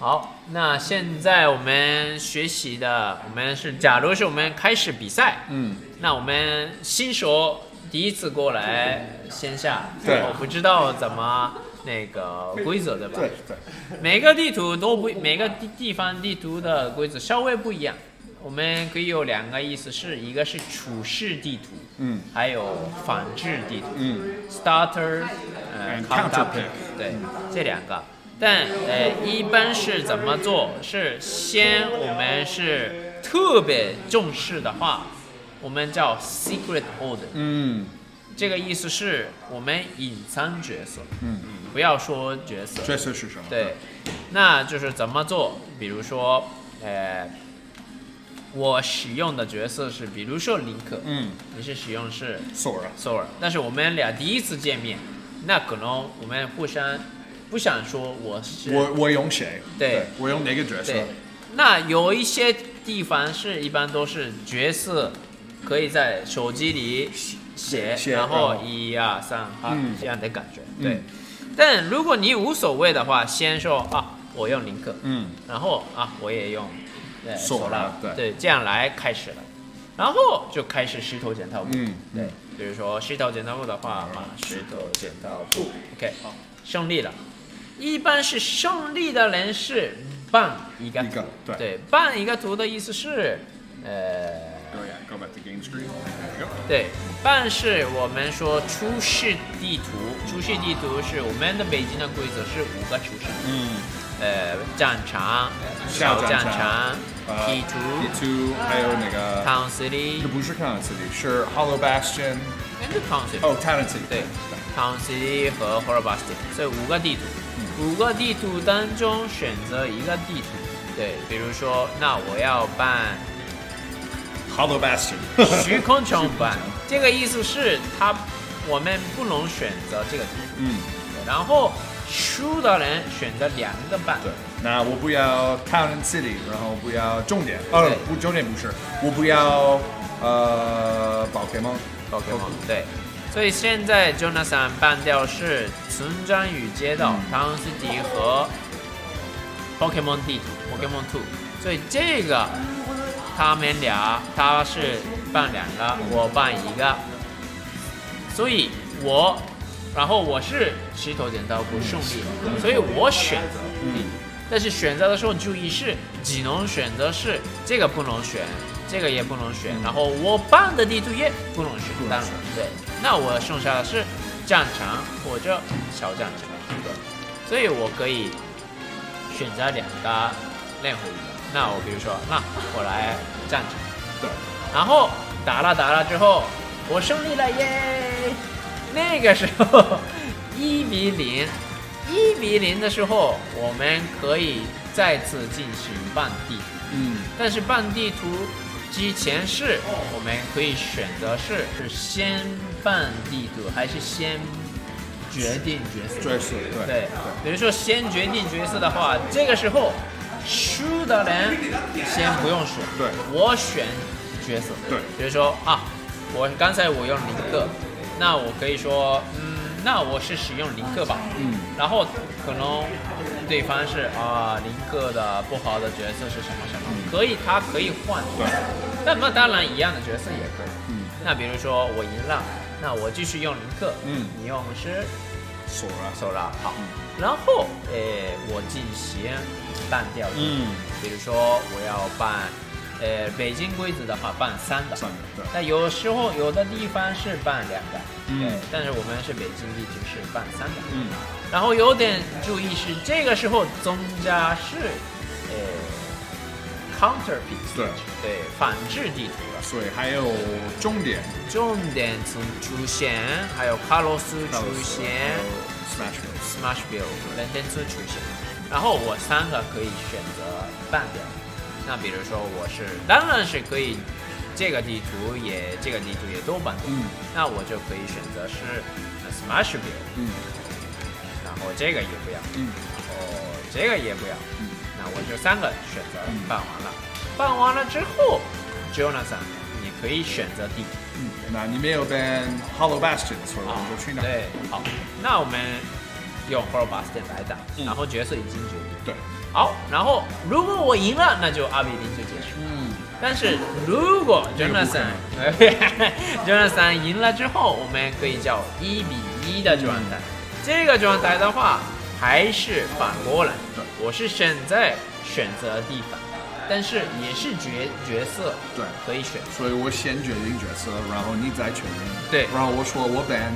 好，那现在我们学习的，我们是，假如是我们开始比赛，嗯，那我们新手第一次过来线下，对我不知道怎么那个规则，对吧？对对，每个地图都不，每个地地方地图的规则稍微不一样。我们可以有两个意思是，一个是处事地图，嗯还有反制地图。嗯 starter 呃 And counter counter pick，pick 对，这两个。但呃，一般是怎么做？是先我们是特别重视的话，我们叫 secret order。嗯这个意思是我们隐藏角色，嗯，不要说角色。角色是什么？对，那就是怎么做？比如说，呃，我使用的角色是，比如说林克，嗯你是使用是，Sora，Sora，但是我们俩第一次见面，那可能我们互相不想说我是我我用谁？对。我用哪个角色？对？，那有一些地方是一般都是角色可以在手机里写，写然后一二三啊嗯。这样的感觉，嗯。对。但如果你无所谓的话，先说啊，我用林克，嗯。然后啊，我也用对 Sora，对。对，这样来开始了，然后就开始石头剪刀布，嗯对，比如说石头剪刀布的话，啊，石头剪刀布，OK，好，胜利了。一般是胜利的人是半一个。一个，对，半一个图的意思是呃对，半是我们说出示地图，出示地图是我们的北京的规则是五个出示，嗯，呃，战场，小战场，地图，地图，还有那个 town city，这不是 town city，是 hollow bastion，and the town city，对 town city 和 hollow bastion，所以五个地图。五个地图当中选择一个地图。对，比如说，那我要办 Hollow Bastion。虚空城办，这个意思是他我们不能选择这个地图，嗯，然后输的人选择两个办。对。那我不要 Town and City，然后不要重点。哦，不，重点不是，我不要呃宝可梦。Pokemon 对，所以现在 Jonathan 掉是村庄与街道、嗯 Town City 和 Pokemon 地图 Pokemon Two，所以这个他们俩他是办两个，我办一个，所以我然后我是石头剪刀布胜利，所以我选择地。图。但是选择的时候注意是只能选择是这个不能选，这个也不能选，然后我办的地图也不能选，当然对，那我剩下的是战场或者小战场，对，所以我可以选择两个任何一个。那我比如说，那我来战场，对。然后打了打了之后，我胜利了耶！那个时候一比零，一比零的时候，我们可以再次进行半地图。嗯，但是半地图之前是我们可以选择是是先办地图还是先决定角色？角色对对，比如说先决定角色的话，这个时候输的人先不用选，对我选角色。对比如说啊，我刚才我用林克，那我可以说，嗯，那我是使用林克吧。嗯，然后可能对方是啊，林克的不好的角色是什么什么，可以他可以换。对。那么当然一样的角色也可以。嗯那比如说我赢了，那我继续用林克，嗯你用是索拉。索。拉好，然后诶我进行办掉。嗯，比如说我要办，呃北京规则的话办三个，三个对那有时候有的地方是办两个，嗯对，但是我们是北京地区是办三个，嗯，然后有点注意是这个时候增加是，呃，counter piece，对对，反制地图了，所以还有重点重点从出现，还有卡洛斯出现。，Smash Bros。Smashville 人登村出现，然后我三个可以选择半掉。那比如说我是，当然是可以，这个地图也这个地图也都办掉。嗯那我就可以选择是呃 Smashville，嗯然后这个也不要，嗯然后这个也不要。嗯那我就三个选择嗯办完了。办完了之后，Jonathan，你可以选择地图。嗯，那你没有 ban Hollow Bastion，所以我们就去那。对，好，那我们用 h o r o b a s t 来打，嗯然后角色已经决定。对，好，然后如果我赢了，那就二比零就结束。嗯，但是如果这个不可 Jonathan Jonathan 赢了之后，我们可以叫一比一的状态。这个状态的话，还是反过来对，我是现在选择地方，但是也是角角色对。可以选所以我先决定角色，然后你再确定。对然后我说我 ban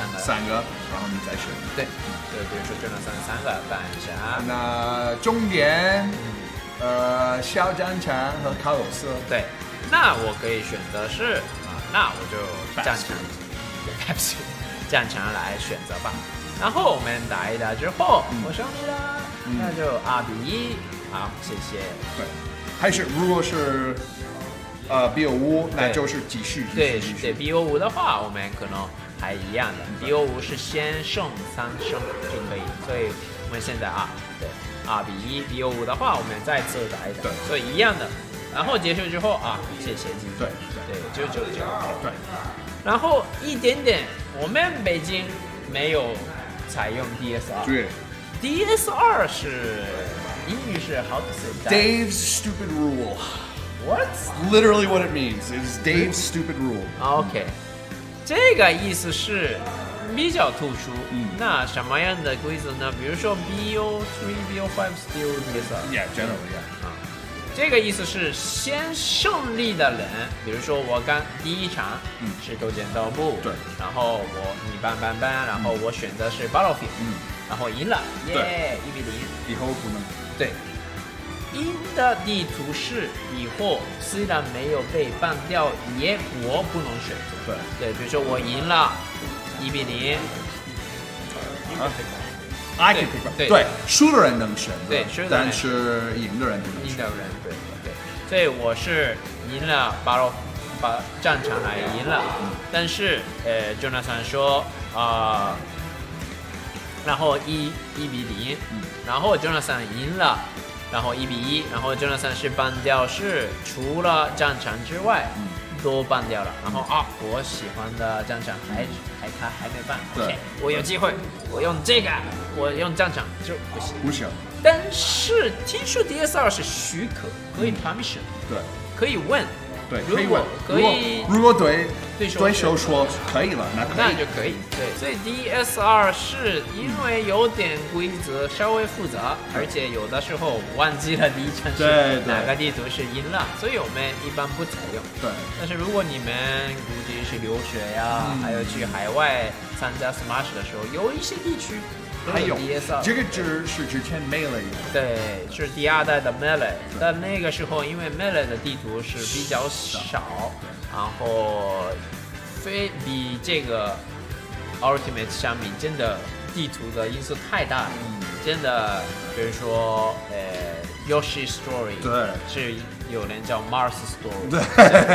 三个。三个，然后你再选。对，对比如说 Jonathan 三个办一下。那终点，呃，肖战强和卡鲁斯。对，那我可以选择是啊，那我就战场对不起战场来选择吧。然后我们打一打之后，嗯我胜利了，嗯那就二比一。好，谢谢。对，还是如果是呃 B 有五，那就是继续继对对续继续。，B O 五的话，我们可能还一样的。B O 五是先胜三胜就可以，所以我们现在啊，对，二比一。B O 五的话，我们再次打一打，对所以一样的。然后结束之后啊，谢谢继续。对对，就就就 OK。对，然后一点点，我们北京没有采用 DSR。对。DSR 是英语是 how to say? Dave's stupid rule. What? Literally what it means is Dave's stupid rule. OK，这个意思是比较突出。嗯那什么样的规则呢？比如说 BO three、BO five still DSR。Yeah, generally, yeah. 啊，这个意思是先胜利的人，比如说我刚第一场嗯是头剪刀布，对然后我你搬搬搬，然后我选择是 battlefield，嗯，然后赢了，耶，一比零。以后不能。对，赢的地图是以后虽然没有被 ban 掉，也我不能选择。对，对，比如说我赢了，一比零，啊 I can 对 pick up. 对。对，输的人能选择，对输的人但是赢的人不能选赢的。人，对对，所以我是赢了，把我把战场来赢了，但是呃，Jonathan 说啊、然后一一比零，嗯。然后 Jonathan 赢了，然后一比一，然后 Jonathan 是 ban 掉是除了战场之外。嗯都 ban 掉了，然后啊，我喜欢的战场还还他还没办对，OK，我有机会，我用这个，我用战场就不行。不行，但是听说 DSR 是许可，可以 permission，、对可以问，对，如果可以问。可如果以如果对对手对手说可以了，那可以。那就可以。对，所以 DSR 是因为有点规则稍微复杂，而且有的时候忘记了第一场对是哪个地图是赢了，所以我们一般不采用。对但是如果你们估计是留学呀，嗯还有去海外参加 Smash 的时候，有一些地区都还有。这个只是之前 melee 的，对，是第二代的 Melee，但那个时候因为 Melee 的地图是比较少，然后非比这个 Ultimate 相比，真的地图的因素太大了，嗯。真的，比如说呃 Yoshi Story，对。是有人叫 Mars Story，对。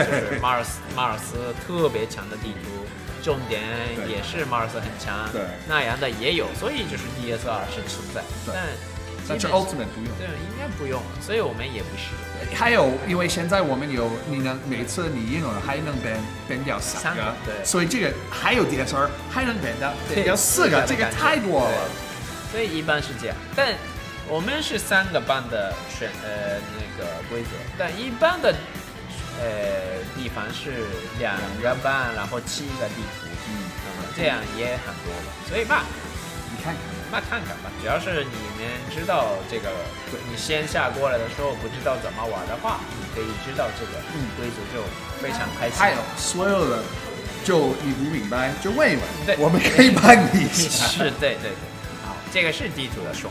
就是马尔斯马尔斯特别强的地图。重点也是马尔斯很强，对。那样的也有，所以就是 DSR 是存在，对。但但是基本 ultimate 不用。对，应该不用，所以我们也不是还有，因为现在我们有，你能每次你赢了还能 ban ban 掉三个对。所以这个还有 DSR 还能 ban 掉对 ban 掉四个，这个太多了。所以一般是这样。但我们是三个班的选呃那个规则，但一般的呃地方是两个半，然后七个地图，嗯，嗯，这样也很多了。所以嘛，你看看，那看看吧，只要是你们知道这个，你先下过来的时候不知道怎么玩的话，你可以知道这个嗯规则就非常开心。还有所有的，就你不明白就问一问，对我们可以帮你。是，对对对。好，这个是地图的说。